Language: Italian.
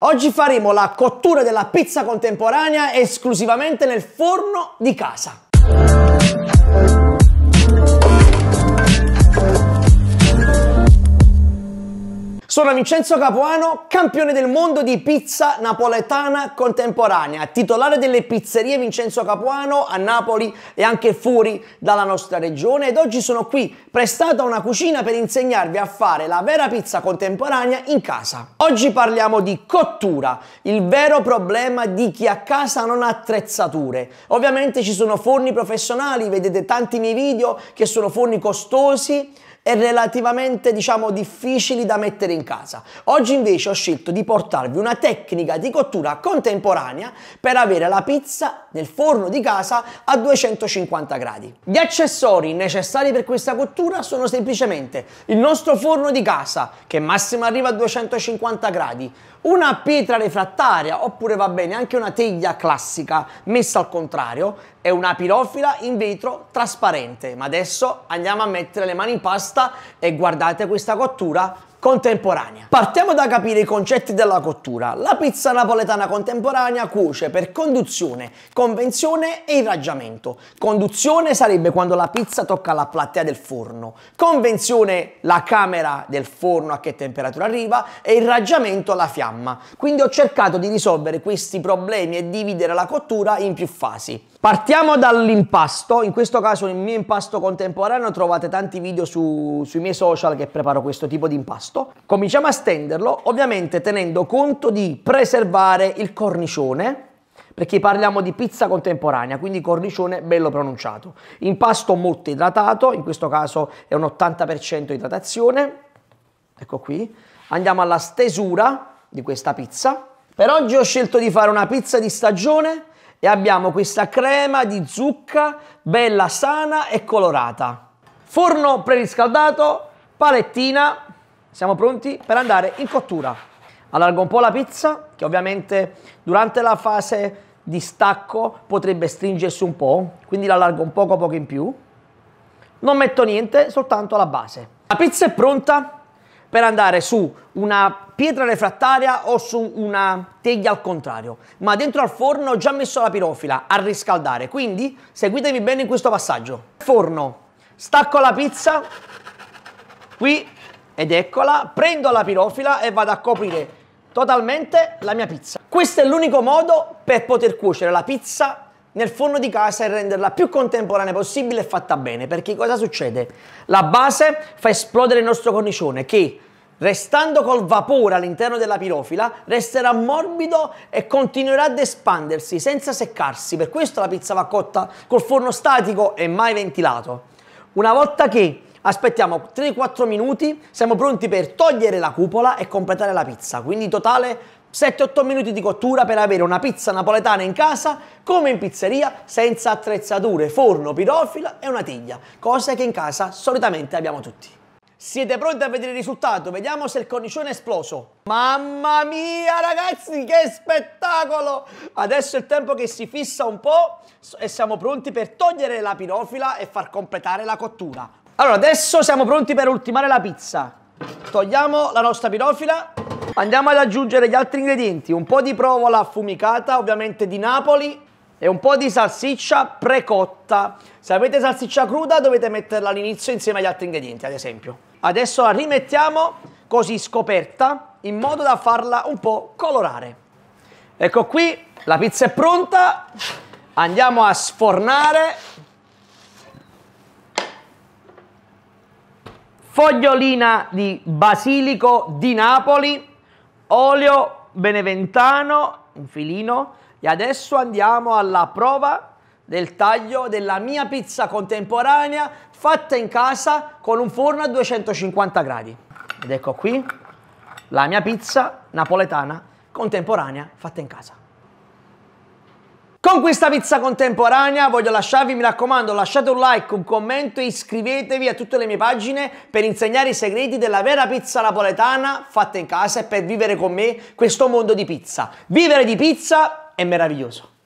Oggi faremo la cottura della pizza contemporanea esclusivamente nel forno di casa. Sono Vincenzo Capuano, campione del mondo di pizza napoletana contemporanea, titolare delle pizzerie Vincenzo Capuano a Napoli e anche fuori dalla nostra regione ed oggi sono qui prestato a una cucina per insegnarvi a fare la vera pizza contemporanea in casa. Oggi parliamo di cottura, il vero problema di chi a casa non ha attrezzature. Ovviamente ci sono forni professionali, vedete tanti miei video che sono forni costosi e relativamente diciamo difficili da mettere in casa. Oggi invece ho scelto di portarvi una tecnica di cottura contemporanea per avere la pizza nel forno di casa a 250 gradi. Gli accessori necessari per questa cottura sono semplicemente il nostro forno di casa che massimo arriva a 250 gradi, una pietra refrattaria oppure va bene anche una teglia classica messa al contrario e una pirofila in vetro trasparente. Ma adesso andiamo a mettere le mani in pasta e guardate questa cottura contemporanea. Partiamo da capire i concetti della cottura. La pizza napoletana contemporanea cuoce per conduzione, convenzione e irraggiamento. Conduzione sarebbe quando la pizza tocca la platea del forno. Convenzione la camera del forno a che temperatura arriva e irraggiamento la fiamma. Quindi ho cercato di risolvere questi problemi e dividere la cottura in più fasi. Partiamo dall'impasto, in questo caso nel mio impasto contemporaneo trovate tanti video su, sui miei social che preparo questo tipo di impasto. Cominciamo a stenderlo, ovviamente tenendo conto di preservare il cornicione, perché parliamo di pizza contemporanea, quindi cornicione bello pronunciato. Impasto molto idratato, in questo caso è un 80% idratazione, ecco qui. Andiamo alla stesura di questa pizza. Per oggi ho scelto di fare una pizza di stagione, e abbiamo questa crema di zucca bella sana e colorata. Forno preriscaldato, palettina, siamo pronti per andare in cottura. Allargo un po' la pizza che ovviamente durante la fase di stacco potrebbe stringersi un po', quindi l'allargo un poco poco in più. Non metto niente, soltanto la base. La pizza è pronta, per andare su una pietra refrattaria o su una teglia al contrario, ma dentro al forno ho già messo la pirofila a riscaldare, quindi seguitemi bene in questo passaggio. Forno, stacco la pizza, qui ed eccola, prendo la pirofila e vado a coprire totalmente la mia pizza. Questo è l'unico modo per poter cuocere la pizza nel forno di casa e renderla più contemporanea possibile e fatta bene. Perché cosa succede? La base fa esplodere il nostro cornicione che restando col vapore all'interno della pirofila, resterà morbido e continuerà ad espandersi senza seccarsi. Per questo la pizza va cotta col forno statico e mai ventilato. Una volta che aspettiamo 3-4 minuti, siamo pronti per togliere la cupola e completare la pizza. Quindi totale 7-8 minuti di cottura per avere una pizza napoletana in casa come in pizzeria senza attrezzature, forno, pirofila e una teglia, cose che in casa solitamente abbiamo tutti. Siete pronti a vedere il risultato? Vediamo se il cornicione è esploso. Mamma mia ragazzi, che spettacolo! Adesso è il tempo che si fissa un po' e siamo pronti per togliere la pirofila e far completare la cottura. Allora, adesso siamo pronti per ultimare la pizza. Togliamo la nostra pirofila Andiamo ad aggiungere gli altri ingredienti, un po' di provola affumicata, ovviamente di Napoli, e un po' di salsiccia precotta. Se avete salsiccia cruda dovete metterla all'inizio insieme agli altri ingredienti, ad esempio. Adesso la rimettiamo così scoperta, in modo da farla un po' colorare. Ecco qui, la pizza è pronta, andiamo a sfornare. Fogliolina di basilico di Napoli olio beneventano, un filino, e adesso andiamo alla prova del taglio della mia pizza contemporanea fatta in casa con un forno a 250 gradi. Ed ecco qui la mia pizza napoletana contemporanea fatta in casa. Con questa pizza contemporanea voglio lasciarvi, mi raccomando, lasciate un like, un commento e iscrivetevi a tutte le mie pagine per insegnare i segreti della vera pizza napoletana fatta in casa e per vivere con me questo mondo di pizza. Vivere di pizza è meraviglioso.